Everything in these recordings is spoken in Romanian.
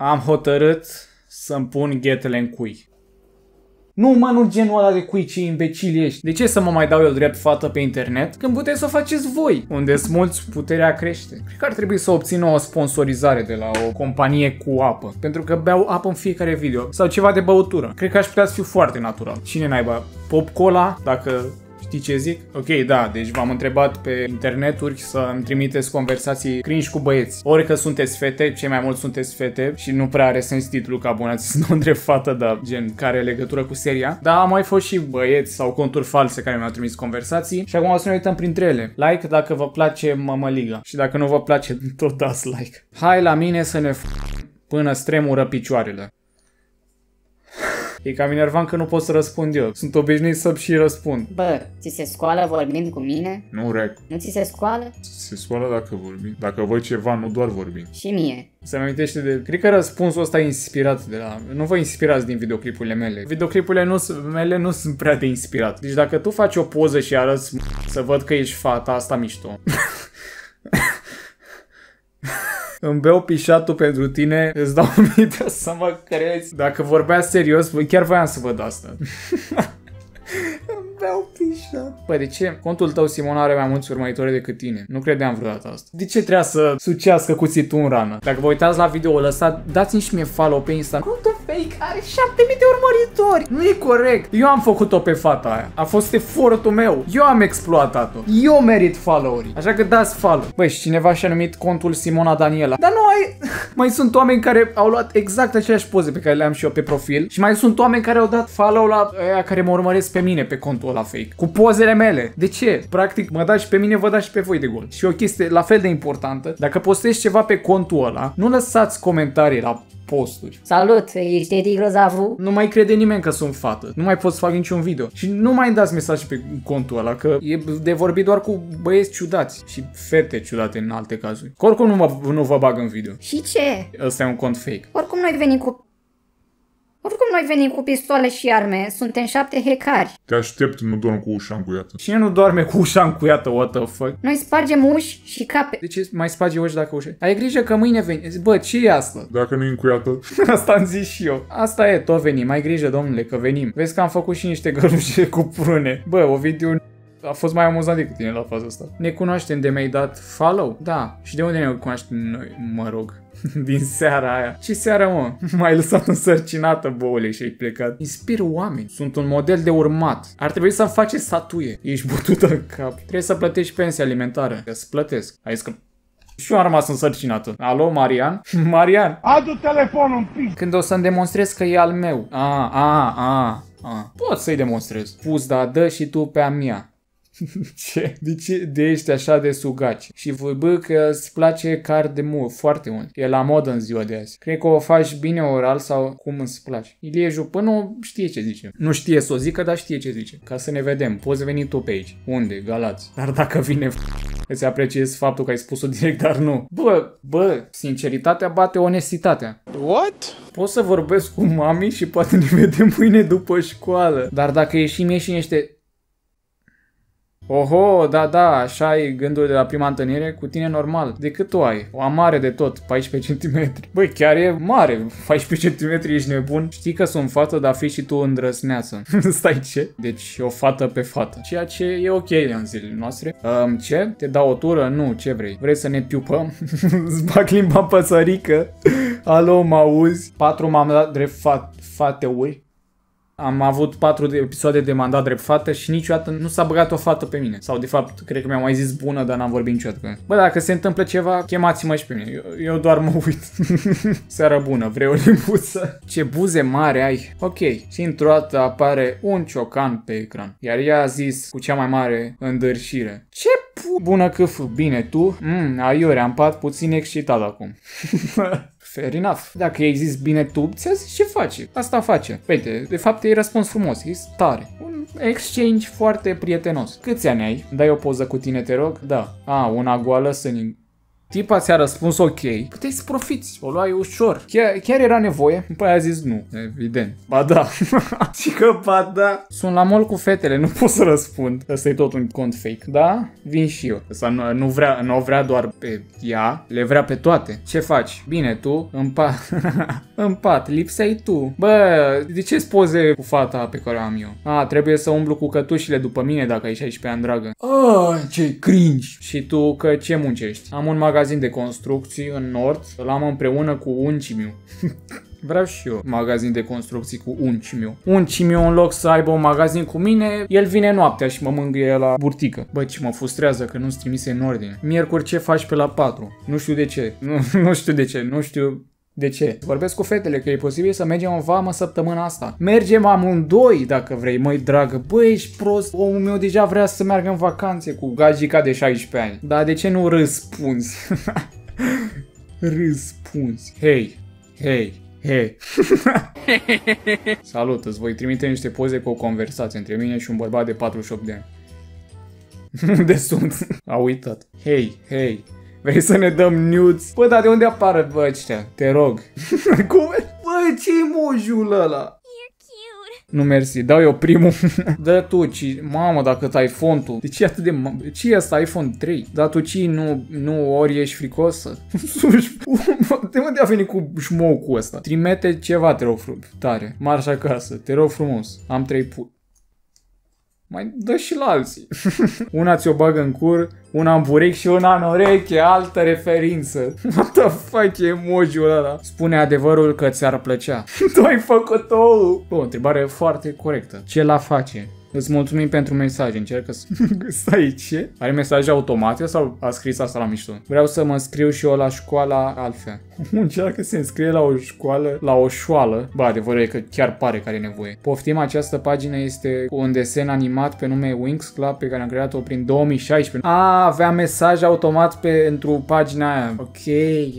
Am hotărât să-mi pun ghetele în cui. Nu, mă, nu genul ăla de cui ce imbecil ești. De ce să mă mai dau eu drept fată pe internet când puteți să o faceți voi? Unde mulți, puterea crește. Cred că ar trebui să obțin o sponsorizare de la o companie cu apă. Pentru că beau apă în fiecare video. Sau ceva de băutură. Cred că aș putea să fiu foarte natural. Cine naiba? Pop Cola, dacă Știi ce zic? Ok, da, deci v-am întrebat pe interneturi să îmi trimiteți conversații cringe cu băieți. Ori că sunteți fete, cei mai mulți sunteți fete și nu prea are sens titlul că abonați să nu întreb fată, dar gen care are legătură cu seria. Dar am mai fost și băieți sau conturi false care mi-au trimis conversații și acum o să ne uităm printre ele. Like dacă vă place mămăliga și dacă nu vă place tot dați like. Hai la mine să ne f- până stremură picioarele. E cam enervant că nu pot să răspund eu. Sunt obișnuit să și răspund. Bă, ți se scoală vorbind cu mine? Nu, rec. Nu ți se scoală? Se scoală dacă vorbim. Dacă văd ceva, nu doar vorbim. Și mie. Se-mi amintește de... Cred că răspunsul ăsta e inspirat de la... Nu vă inspirați din videoclipurile mele. Videoclipurile nu, mele nu sunt prea de inspirat. Deci dacă tu faci o poză și arăți să văd că ești fata, asta mișto. îmi beau pișatul pentru tine, îți dau mie să mă crezi. Dacă vorbea serios, chiar voiam să văd asta. îmi beau pișat. Păi de ce? Contul tău, Simon, are mai mulți urmăritori decât tine. Nu credeam vreodată asta. De ce trebuia să sucească cuțitul în rană? Dacă vă uitați la video-ul ăsta, dați-mi și mie follow pe Insta. Contul fake are 7000 de urmăritori. Nu e corect. Eu am făcut-o pe fata aia. A fost efortul meu. Eu am exploatat-o. Eu merit followeri. Așa că dați follow. Băi, și cineva și-a numit contul Simona Daniela. Dar nu ai... mai sunt oameni care au luat exact aceleași poze pe care le am și eu pe profil. Și mai sunt oameni care au dat follow la aia care mă urmăresc pe mine pe contul ăla fake. Cu pozele mele. De ce? Practic, mă dați și pe mine, vă dați și pe voi de gol. Și o chestie la fel de importantă. Dacă postezi ceva pe contul ăla, nu lăsați comentarii la posturi. Salut, ești Edi Grozavu? Nu mai crede nimeni că sunt fată. Nu mai pot să fac niciun video. Și nu mai dați mesaj pe contul ăla, că e de vorbit doar cu băieți ciudați și fete ciudate în alte cazuri. Că oricum nu, mă, nu vă bag în video. Și ce? Ăsta e un cont fake. Oricum noi venim cu... Oricum noi venim cu pistoale și arme, suntem șapte hecari. Te aștept, nu dorm cu ușa încuiată. Cine nu doarme cu ușa încuiată, what the fuck? Noi spargem uși și cape. De ce mai sparge uși dacă ușa? Ai grijă că mâine veni. Bă, ce e asta? Dacă nu e încuiată, Asta am zis și eu. Asta e, tot venim. Ai grijă, domnule, că venim. Vezi că am făcut și niște gălușe cu prune. Bă, Ovidiu a fost mai amuzant decât tine la faza asta. Ne cunoaștem de mi-ai dat follow? Da. Și de unde ne cunoaștem noi, mă rog? Din seara aia. Ce seara, mă? M-ai lăsat însărcinată, boule, și ai plecat. Inspir oameni. Sunt un model de urmat. Ar trebui să-mi faci statuie. Ești bătută în cap. Trebuie să plătești pensia alimentară. Că-ți plătesc. Ai zis că și eu am rămas însărcinată. Alo, Marian? Marian? Adu telefonul în pic! Când o să-mi demonstrez că e al meu. A, a, a, a. Pot să-i demonstrez. Pus, da, dă și tu pe a mea. ce? De ce de ești așa de sugaci? Și voi bă că îți place card de mult, foarte mult. E la modă în ziua de azi. Cred că o faci bine oral sau cum îți place. Ilie Jupânu știe ce zice. Nu știe să o zică, dar știe ce zice. Ca să ne vedem. Poți veni tu pe aici. Unde? Galați. Dar dacă vine îți apreciez faptul că ai spus-o direct, dar nu. Bă, bă, sinceritatea bate onestitatea. What? Pot să vorbesc cu mami și poate ne vedem mâine după școală. Dar dacă ieșim, ieși niște Oho, da, da, așa ai gândul de la prima întâlnire, cu tine normal. De cât tu ai? O mare de tot, 14 cm. Băi, chiar e mare, 14 cm, ești nebun? Știi că sunt fată, dar fii și tu îndrăsneață. Stai ce? Deci o fată pe fată. Ceea ce e ok în zilele noastre. Um, ce? Te dau o tură? Nu, ce vrei? Vrei să ne piupăm? Îți bag limba păsărică? Alo, mă auzi? Patru m-am dat drept fat, fateuri. Am avut patru de episoade de mandat drept fată și niciodată nu s-a băgat o fată pe mine. Sau de fapt, cred că mi-a mai zis bună, dar n-am vorbit niciodată cu ea. Bă, dacă se întâmplă ceva, chemați-mă și pe mine. Eu, eu doar mă uit. Seara bună, vrei o limbuță? Ce buze mari ai. Ok. Și într-o dată apare un ciocan pe ecran. Iar ea a zis cu cea mai mare îndârșire. Ce pu- bună câf. Bine, tu? Mm, aiure, am pat puțin excitat acum. Fair enough. Dacă i-ai zis bine tu, ți-a zis ce face. Asta face. Uite, de fapt e răspuns frumos, e tare. Un exchange foarte prietenos. Câți ani ai? Dai o poză cu tine, te rog? Da. A, una goală, sănin... Tipa ți-a răspuns ok, puteai să profiți, o luai ușor. Chiar, chiar era nevoie? După aia a zis nu, evident. Ba da. Și că ba da. Sunt la mall cu fetele, nu pot să răspund. Ăsta e tot un cont fake. Da? Vin și eu. Ăsta nu, nu, vrea, nu o vrea doar pe ea, le vrea pe toate. Ce faci? Bine, tu în pat. în pat, lipseai tu. Bă, de ce poze cu fata pe care o am eu? A, trebuie să umblu cu cătușile după mine dacă ai 16 ani, dragă. Oh, ce cringe! Și tu că ce muncești? Am un magazin de construcții în Nord, îl am împreună cu uncii meu. Vreau și eu magazin de construcții cu uncii meu. Uncii meu în loc să aibă un magazin cu mine, el vine noaptea și mă mângâie la burtică. Bă, ce mă frustrează că nu-ți trimise în ordine. Miercuri ce faci pe la 4? Nu știu de ce. Nu, nu știu de ce. Nu știu de ce? Vorbesc cu fetele că e posibil să mergem în vamă săptămâna asta. Mergem amândoi dacă vrei, măi dragă. Băi, ești prost. Omul meu deja vrea să meargă în vacanțe cu gagica de 16 ani. Dar de ce nu răspunzi? răspunzi. Hei, hei, hei. Salut, îți voi trimite niște poze cu o conversație între mine și un bărbat de 48 de ani. Unde sunt? A uitat. Hei, hei, Vrei să ne dăm nudes? Bă, dar de unde apară bă ăștia? Te rog. Cum? Bă, ce emojiul ăla? Nu mersi, dau eu primul. Dă tu, ci, mamă, dacă ai fontul. De ce e atât de... De ce e asta iPhone 3? Dar tu ci nu, nu ori ești fricosă? de unde a venit cu șmocul ăsta? Trimete ceva, te rog frumos. Tare. Marș acasă, te rog frumos. Am trei pu... Mai dă și la alții. una ți-o bagă în cur, una în buric și una în ureche, altă referință. What the fuck e emoji-ul ăla? Spune adevărul că ți-ar plăcea. tu ai făcut-o! O întrebare foarte corectă. Ce la face? Îți mulțumim pentru mesaj, încercă să... Stai, ce? Are mesaje automate sau a scris asta la mișto? Vreau să mă scriu și eu la școala altfel. Încearcă să se înscrie la o școală, la o școală. Ba, adevărul e că chiar pare că are nevoie. Poftim, această pagină este cu un desen animat pe nume Wings Club pe care am creat-o prin 2016. A, avea mesaj automat pentru pagina aia. Ok,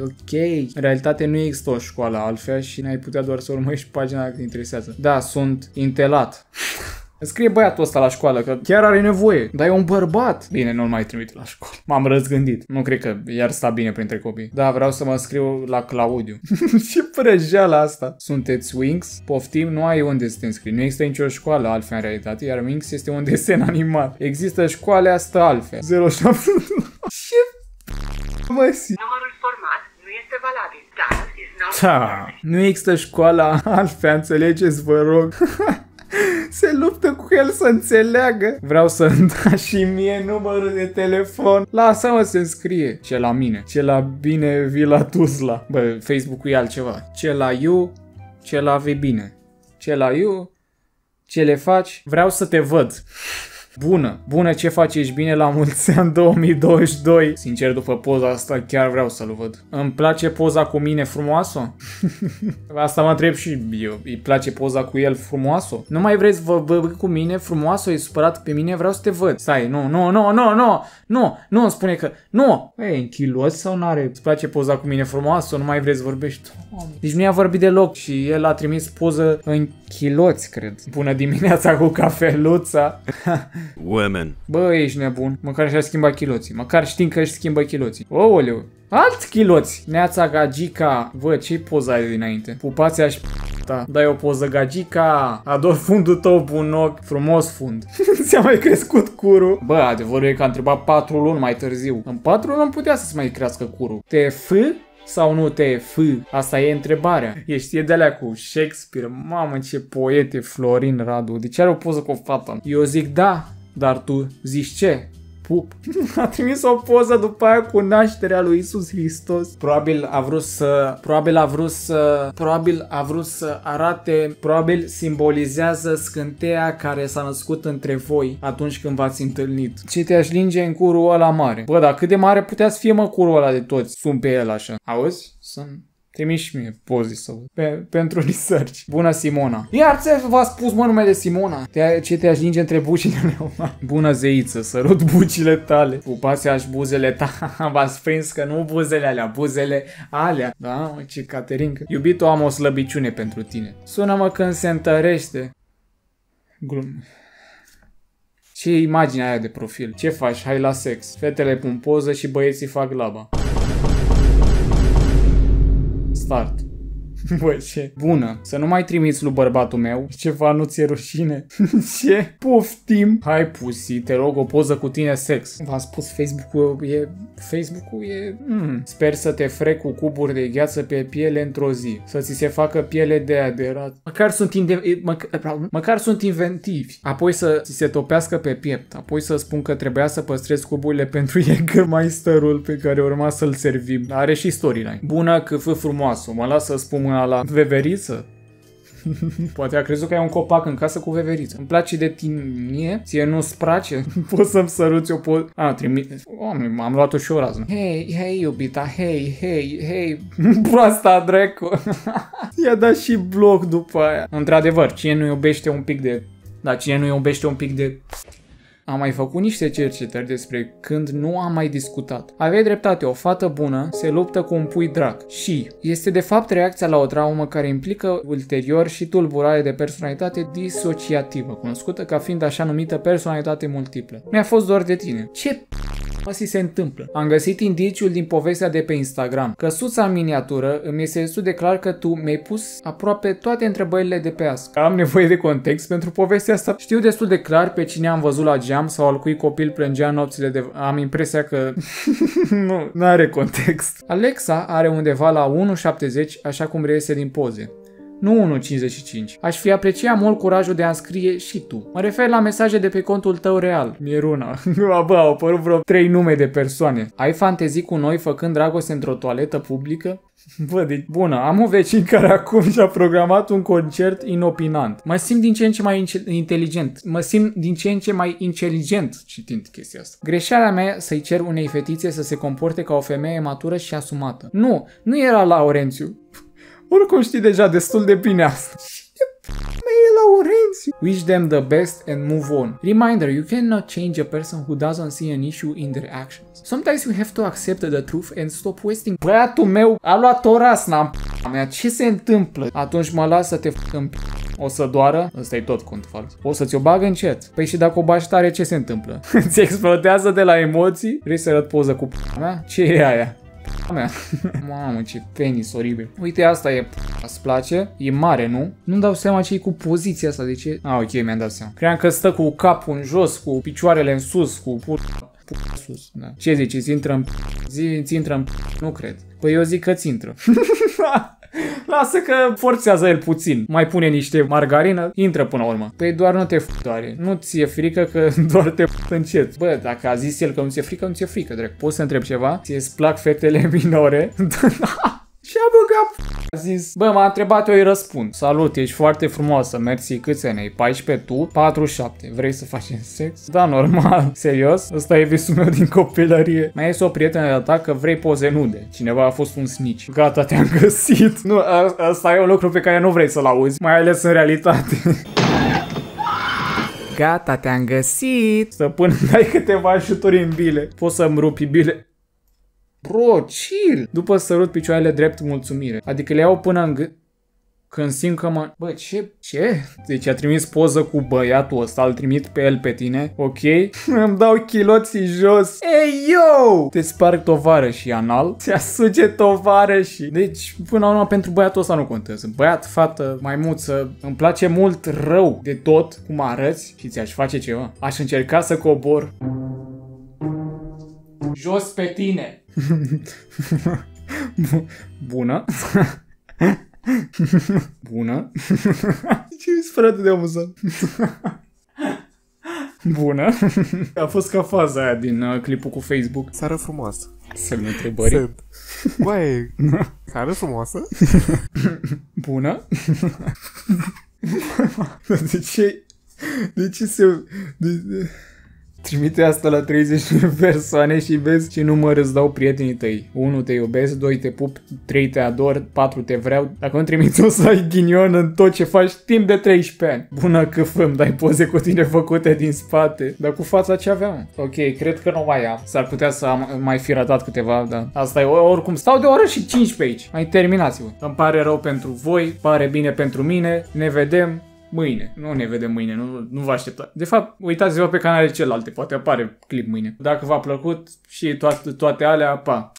ok. În realitate nu există o școală altfel și n-ai putea doar să urmărești pagina dacă te interesează. Da, sunt intelat. Scrie băiatul ăsta la școală că chiar are nevoie, dar e un bărbat. Bine, nu-l mai trimite la școală. M-am răzgândit. Nu cred că iar sta bine printre copii. Da, vreau să mă scriu la Claudiu. Ce prăjeală asta. Sunteți Wings? Poftim, nu ai unde să te înscrii. Nu există nicio școală altfel în realitate, iar Wings este un desen animat. Există școale asta altfel. 07... Ce măsi? Numărul format nu este valabil. Dial is not Da, nu există școala altfel, înțelegeți, vă rog. Se luptă cu el să înțeleagă. Vreau să da și mie numărul de telefon. Lasă-mă să scrie. Ce la mine. Ce la bine Vila Tuzla. Bă, Facebook-ul e altceva. Ce la you, ce la vei bine. Ce la you, ce le faci. Vreau să te văd. Bună, bună, ce faci? Ești bine la mulți ani 2022? Sincer, după poza asta chiar vreau să-l văd. Îmi place poza cu mine frumoasă? asta mă întreb și eu. Îi place poza cu el frumoasă? Nu mai vreți să vă văd cu mine frumoasă? E supărat pe mine? Vreau să te văd. Stai, nu, nu, nu, nu, nu, nu, nu îmi spune că, nu. Ei, în kilos sau n-are? Îți place poza cu mine frumoasă? Nu mai vreți să vorbești? Deci nu i-a vorbit deloc și el a trimis poză în chiloți, cred. Bună dimineața cu cafeluța. Women. Bă, ești nebun. Măcar și-a schimbat chiloții. Măcar știm că își schimbă chiloții. Ooleu. Alți chiloți. Neața gagica. Bă, ce poza ai dinainte? Pupația și da. Dai o poză gagica. Ador fundul tău bun ochi. Frumos fund. Ți-a mai crescut curul. Bă, adevărul e că a întrebat 4 luni mai târziu. În 4 luni putea să-ți mai crească curul. Te f sau nu te f? Asta e întrebarea. E știe de alea cu Shakespeare. Mamă, ce poet e Florin Radu. De ce are o poză cu o fată? Eu zic da, dar tu zici ce? Pup. A trimis o poză după aia cu nașterea lui Isus Hristos. Probabil a vrut să... Probabil a vrut să... Probabil a vrut să arate... Probabil simbolizează scânteia care s-a născut între voi atunci când v-ați întâlnit. Ce te-aș linge în curul ăla mare? Bă, dar cât de mare putea să fie mă curul ăla de toți? Sun pe el așa. Auzi? Sunt Trimis și mie poze să văd. Pe, pentru research. Bună Simona. Iar ți v-a spus mă numele Simona. Te, ce te ajunge între bucile mele? Bună zeiță, sărut bucile tale. Pupați aș buzele ta. V-ați prins că nu buzele alea, buzele alea. Da, mă, ce Caterinca. Iubito, am o slăbiciune pentru tine. Sună-mă când se întărește. Glum. Ce e imaginea aia de profil? Ce faci? Hai la sex. Fetele pun poză și băieții fac laba. Start. Băi, ce bună. Să nu mai trimiți lui bărbatul meu. Ceva nu ți-e rușine. ce? Poftim. Hai, pusi, te rog, o poză cu tine sex. V-am spus, Facebook-ul e... Facebook-ul e... Mm. Sper să te frec cu cuburi de gheață pe piele într-o zi. Să ți se facă piele de aderat. Măcar sunt, inde... măcar, măcar sunt inventivi. Apoi să ți se topească pe piept. Apoi să spun că trebuia să păstrez cuburile pentru Jägermeisterul pe care urma să-l servim. Are și storyline. Bună, că fă frumoasă. Mă las să spun mâna la veveriță. Poate a crezut că ai un copac în casă cu veveriță. Îmi place de tine, mie? Ție nu-ți place? Poți să-mi săruți o po... A, trimite... Oameni, m-am luat-o și o rază. Hei, hei, iubita, hei, hei, hei. Proasta, dracu. I-a dat și bloc după aia. Într-adevăr, cine nu iubește un pic de... Da, cine nu iubește un pic de am mai făcut niște cercetări despre când nu am mai discutat. Aveai dreptate, o fată bună se luptă cu un pui drac și este de fapt reacția la o traumă care implică ulterior și tulburare de personalitate disociativă, cunoscută ca fiind așa numită personalitate multiplă. Mi-a fost doar de tine. Ce Asta se întâmplă. Am găsit indiciul din povestea de pe Instagram. Căsuța în miniatură îmi este destul de clar că tu mi-ai pus aproape toate întrebările de pe asta. Am nevoie de context pentru povestea asta. Știu destul de clar pe cine am văzut la geam sau al cui copil plângea nopțile de... Am impresia că... nu, are context. Alexa are undeva la 1.70, așa cum reiese din poze nu 1.55. Aș fi apreciat mult curajul de a scrie și tu. Mă refer la mesaje de pe contul tău real. Miruna. Bă, au apărut vreo 3 nume de persoane. Ai fantezii cu noi făcând dragoste într-o toaletă publică? Bă, deci, bună, am un vecin care acum și-a programat un concert inopinant. Mă simt din ce în ce mai inteligent. Mă simt din ce în ce mai inteligent citind chestia asta. Greșeala mea să-i cer unei fetițe să se comporte ca o femeie matură și asumată. Nu, nu era Laurențiu. Oricum știi deja destul de bine asta. E Laurențiu. Wish them the best and move on. Reminder, you cannot change a person who doesn't see an issue in their actions. Sometimes you have to accept the truth and stop wasting. Băiatul meu a luat o rasna mea. Ce se întâmplă? Atunci mă las să te f în o să doară, ăsta e tot cont fals. O să ți-o bagă încet. Păi și dacă o bași tare, ce se întâmplă? Ți explodează de la emoții? Vrei să arăt poză cu p***a mea? Ce e aia? Mea. Mamă, ce penis oribil. Uite, asta e Îți place? E mare, nu? Nu-mi dau seama ce e cu poziția asta, de ce? Ah, ok, mi-am dat seama. Cream că stă cu capul în jos, cu picioarele în sus, cu pur sus. Da. Ce zici, îți intră în zi, îți intră în Nu cred. Păi eu zic că ți intră. Lasă că forțează el puțin. Mai pune niște margarină, intră până la urmă. Păi doar nu te f- doare. Nu ți-e frică că doar te f- încet. Bă, dacă a zis el că nu ți-e frică, nu ți-e frică, drept. Poți să întreb ceva? Ți-e plac fetele minore? Și a băgat a zis, bă, m-a întrebat, eu îi răspund. Salut, ești foarte frumoasă, mersi, câți ani ai? 14 tu? 47. Vrei să facem sex? Da, normal. Serios? Ăsta e visul meu din copilărie. Mai este o prietenă de ta că vrei poze nude. Cineva a fost un snitch. Gata, te-am găsit. Nu, ăsta e un lucru pe care nu vrei să-l auzi, mai ales în realitate. Gata, te-am găsit. Stăpân, dai câteva ajutori în bile. Poți să-mi rupi bile. Bro, chill! După sărut picioarele drept mulțumire. Adică le iau până în gât. Când simt că mă... Bă, ce? Ce? Deci a trimis poză cu băiatul ăsta, îl trimit pe el pe tine, ok? Îmi dau chiloții jos. Ei, yo! Te sparg tovară și anal. Se asuge tovară și... Deci, până la urmă, pentru băiatul ăsta nu contează. Băiat, fată, maimuță, îmi place mult rău de tot cum arăți și ți-aș face ceva. Aș încerca să cobor. Jos pe tine. Bună. Bună. Ce mi frate de amuzant. Bună. A fost ca faza aia din uh, clipul cu Facebook. Seară frumoasă. Semne întrebări. Sunt. Băi, seară frumoasă? Bună. de ce... De ce se... De, de... Trimite asta la 30 persoane și vezi ce număr îți dau prietenii tăi. 1 te iubesc, 2 te pup, 3 te ador, 4 te vreau. Dacă nu trimiți o să ai ghinion în tot ce faci timp de 13 ani. Bună că făm, dai poze cu tine făcute din spate. Dar cu fața ce aveam? Ok, cred că nu mai am. S-ar putea să am mai fi ratat câteva, dar asta e oricum. Stau de o oră și 15 aici. Mai terminați-vă. Îmi pare rău pentru voi, pare bine pentru mine. Ne vedem mâine. Nu ne vedem mâine, nu, nu vă aștepta. De fapt, uitați-vă pe canalele celelalte, poate apare clip mâine. Dacă v-a plăcut și toate, toate alea, pa!